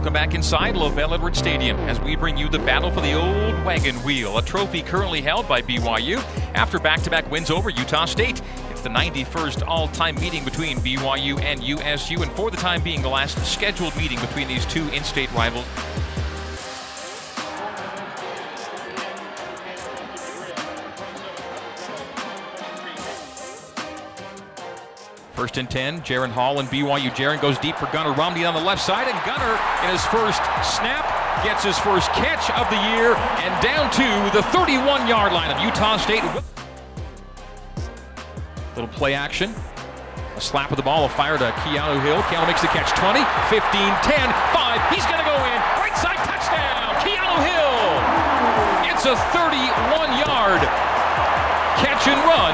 Welcome back inside LaVell Edwards Stadium as we bring you the battle for the old wagon wheel, a trophy currently held by BYU after back to back wins over Utah State. It's the 91st all time meeting between BYU and USU, and for the time being, the last scheduled meeting between these two in state rivals. First and 10, Jaren Hall and BYU. Jaren goes deep for Gunnar Romney on the left side, and Gunnar in his first snap gets his first catch of the year and down to the 31 yard line of Utah State. Little play action. A slap of the ball, a fire to Keanu Hill. Keanu makes the catch 20, 15, 10, 5. He's going to go in. Right side touchdown. Keanu Hill. It's a 31 yard catch and run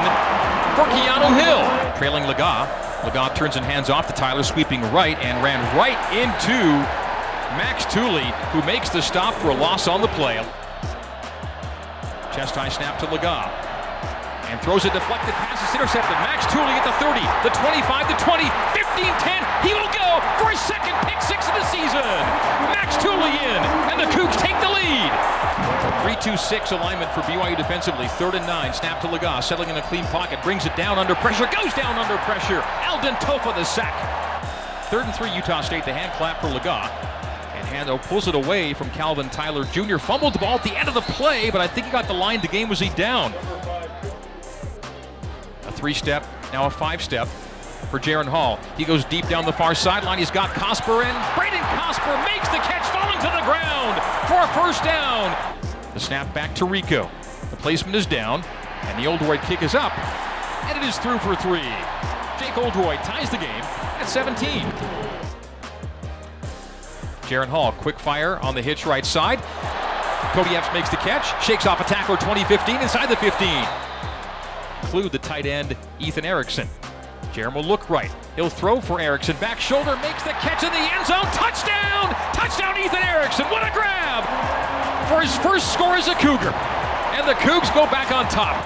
for Keanu Hill. Trailing Legas. Legas turns and hands off to Tyler, sweeping right and ran right into Max Tooley, who makes the stop for a loss on the play. Chest high snap to Legas. And throws a deflected pass. It's intercepted. Max Tooley at the 30, the 25, the 20, 15, 10. He will go for his second pick six of the season. Max Tooley in, and the 3-2-6 alignment for BYU defensively. Third and nine. Snap to Legas. Settling in a clean pocket. Brings it down under pressure. Goes down under pressure. Alden Tofa the sack. Third and three Utah State. The hand clap for Legas. And Hando pulls it away from Calvin Tyler Jr. Fumbled the ball at the end of the play, but I think he got the line to game. Was he down? A three-step, now a five-step for Jaren Hall. He goes deep down the far sideline. He's got Cosper in. Braden Cosper makes the catch, falling to the ground for a first down. The snap back to Rico. The placement is down, and the Oldroyd kick is up, and it is through for three. Jake Oldroyd ties the game at 17. Jaren Hall, quick fire on the hitch right side. Cody Epps makes the catch, shakes off a tackler 2015 inside the 15. Include the tight end Ethan Erickson. Jaren will look right. He'll throw for Erickson. Back shoulder makes the catch in the end zone. Touchdown! Touchdown, Ethan Erickson. What a grab! For his first score as a Cougar. And the Cougs go back on top.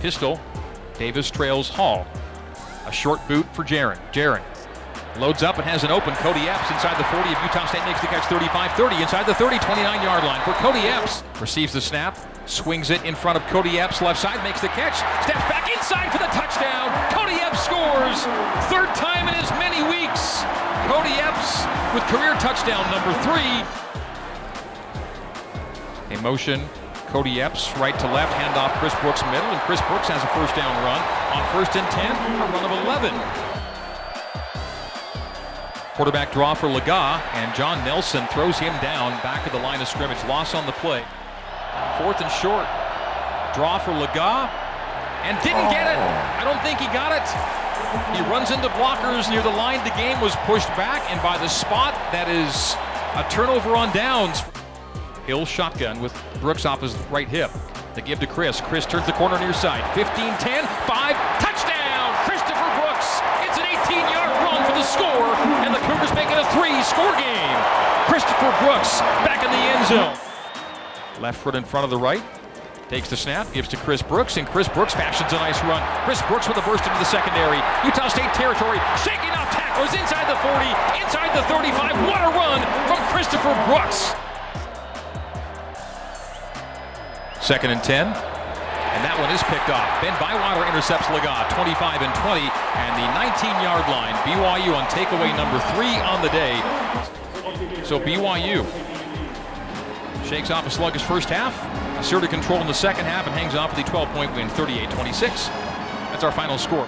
Pistol, Davis trails Hall. A short boot for Jaren. Jaren loads up and has an open. Cody Epps inside the 40 of Utah State makes the catch 35-30 inside the 30, 29 yard line for Cody Epps. Receives the snap, swings it in front of Cody Epps left side, makes the catch, steps back inside for the touchdown. Cody Epps scores. Third time in as many weeks. Cody Epps with career touchdown number three. Motion, Cody Epps, right to left, handoff Chris Brooks middle, and Chris Brooks has a first down run. On first and 10, a run of 11. Quarterback draw for Legas, and John Nelson throws him down back of the line of scrimmage. Loss on the play. Fourth and short. Draw for Legas, and didn't get it. I don't think he got it. He runs into blockers near the line. The game was pushed back, and by the spot, that is a turnover on downs. Hill shotgun with Brooks off his right hip. The give to Chris. Chris turns the corner near side. 15 10, 5, touchdown! Christopher Brooks! It's an 18 yard run for the score, and the Cougars make it a three score game. Christopher Brooks back in the end zone. Left foot in front of the right. Takes the snap, gives to Chris Brooks, and Chris Brooks fashions a nice run. Chris Brooks with a burst into the secondary. Utah State territory, shaking off tacklers inside the 40, inside the 35. What a run from Christopher Brooks! Second and 10. And that one is picked off. Ben Bywater intercepts Legas, 25 and 20, and the 19-yard line. BYU on takeaway number three on the day. So BYU shakes off a sluggish first half, asserted control in the second half, and hangs off with a 12-point win, 38-26. That's our final score.